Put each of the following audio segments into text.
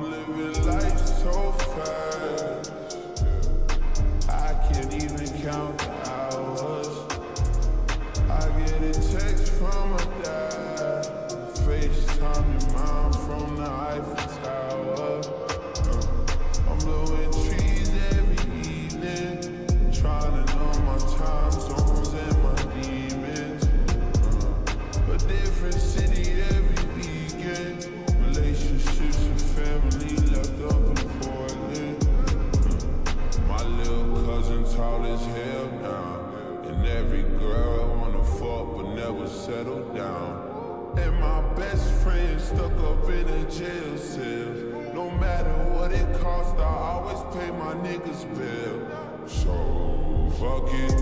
Living life so fast. I can't even count the hours. I get a text from my dad, FaceTime your mom from the iPhone. as hell now. And every girl I wanna fuck but never settle down. And my best friend stuck up in a jail cell. No matter what it costs, I always pay my niggas bill. So fuck it,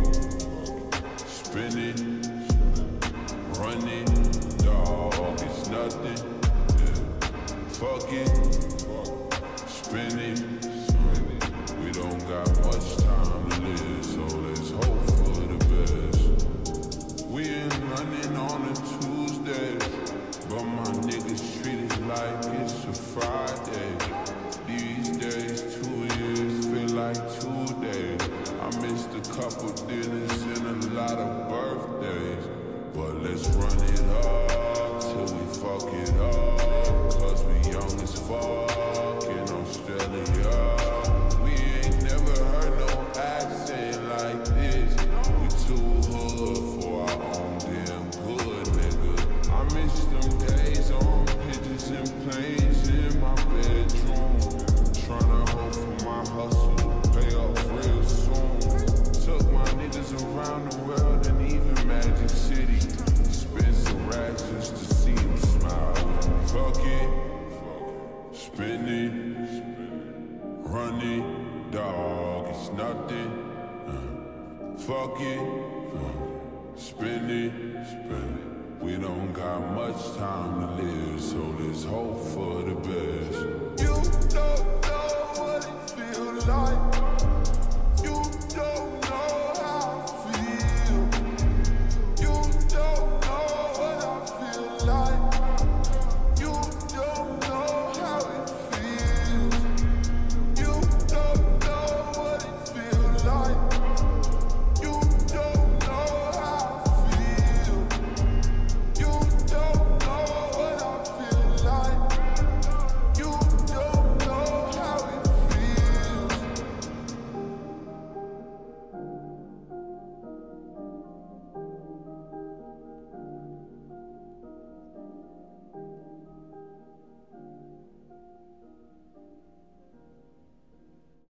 spin it, run it, dog, it's nothing. Fucking Fuck it, spin it, we don't got is running. spinning. Running, dog, it's nothing. Uh, fuck it, uh, spin it, spend it. We don't got much time to live, so let's hope for the best. You don't know what it feels like. You don't know how I feel. You don't know what I feel like.